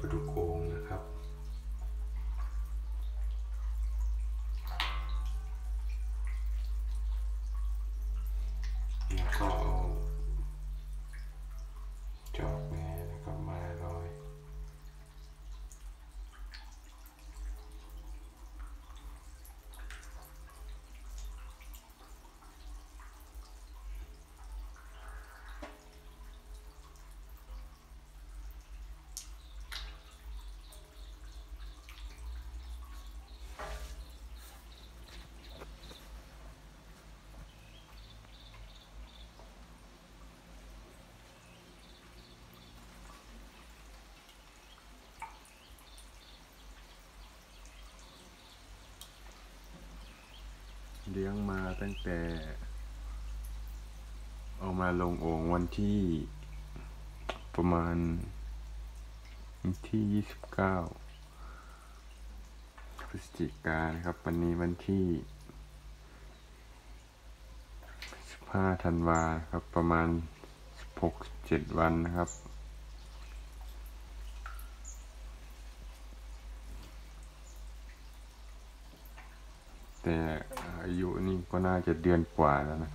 ปลาดุกโขงนะครับ แล้วก็เอาจอกแม่แล้วก็มาลอย เลี้ยงมาตั้งแต่ เอามาลงโอ่งวันที่ประมาณวันที่ยี่สิบเก้าพฤศจิกายนครับ วันนี้วันที่สิบห้าธันวาครับ ประมาณสิบหกเจ็ดวันนะครับแต่ อายุนี่ก็น่าจะเดือนกว่าแล้วนะ